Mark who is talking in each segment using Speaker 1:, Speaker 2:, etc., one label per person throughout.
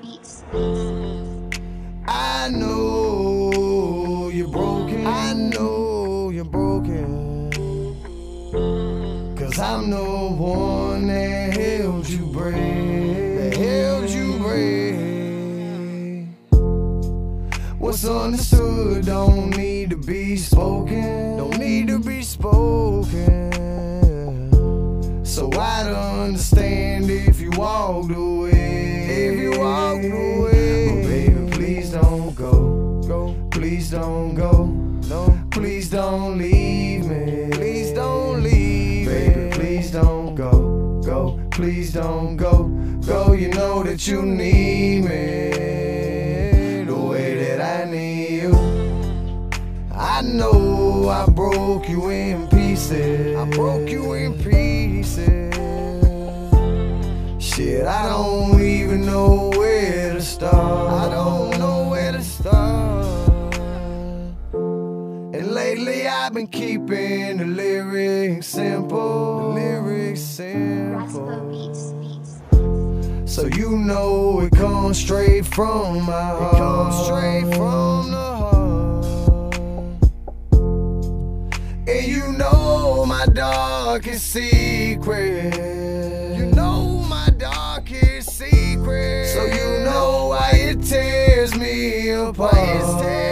Speaker 1: Beats.
Speaker 2: I know you're broken. I know you're broken. Cause I'm the one that held you break. That held you break. What's understood don't need to be spoken. Don't need to be spoken. So I'd understand if you walked away. Please don't go. No. Please don't leave me. Please don't leave Baby, please don't go. Go. Please don't go. Go. You know that you need me. The way that I need you. I know I broke you in pieces. I broke you in pieces. Shit, I don't even know where to start. Been keeping the lyrics simple. The lyrics simple.
Speaker 1: Beats. Beats.
Speaker 2: So you know it comes straight from my heart. It comes straight from the heart. And you know my darkest secret. You know my darkest secret. So you know why it tears me apart.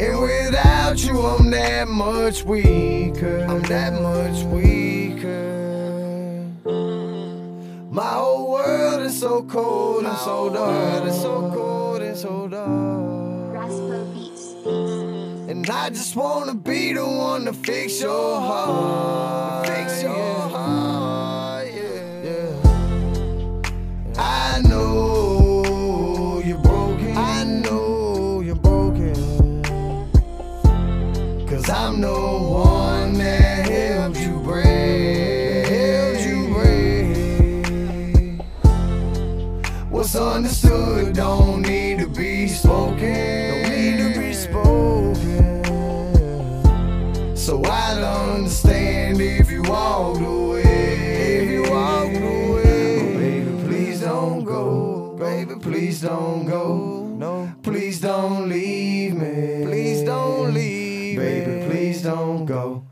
Speaker 2: And without you, I'm that much weaker. I'm that much weaker. My whole world is so cold and so dark. It's so cold and so dark.
Speaker 1: Raspo Beats. Beats.
Speaker 2: And I just wanna be the one to fix your heart. Fix your heart, Cause I'm the one that held you break. Held you break. What's understood don't need to be spoken. Don't need to be spoken. So I'd understand if you walk away. If you walked away. But baby, please don't go. Baby, please don't go don't go.